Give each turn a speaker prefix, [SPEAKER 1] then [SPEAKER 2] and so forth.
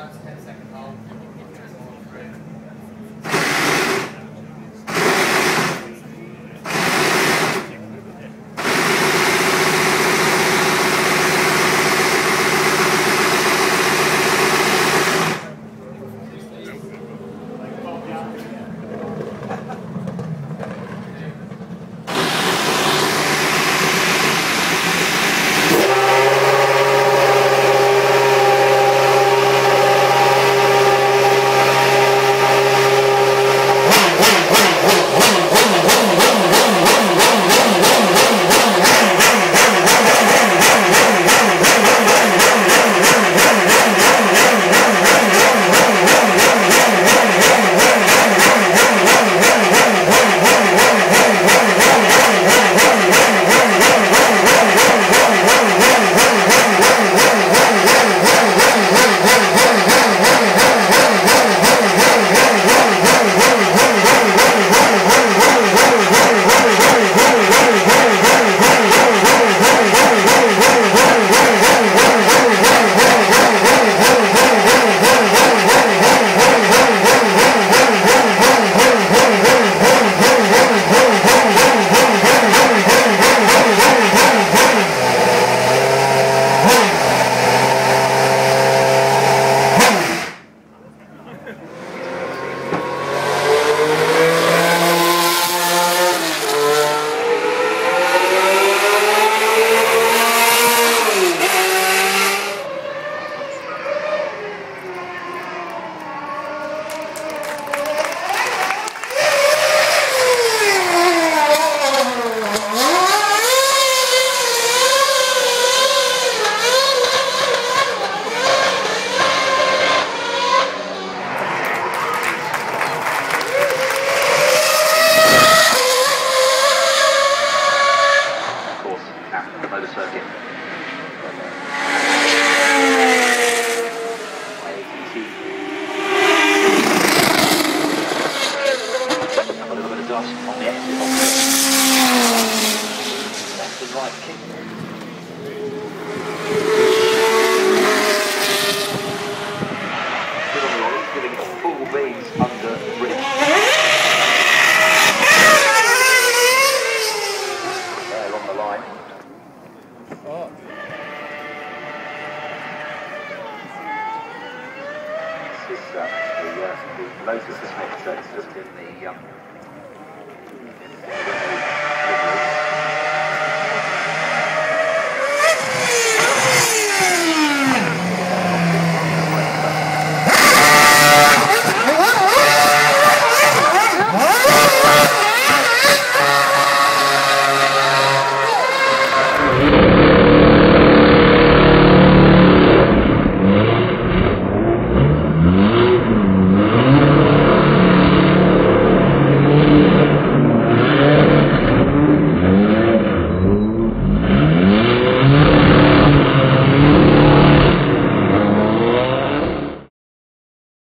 [SPEAKER 1] That's 10 seconds. motorcycle. circuit. a little bit of dust on the exit. Left and right kick. person, the lotus effect just in the um,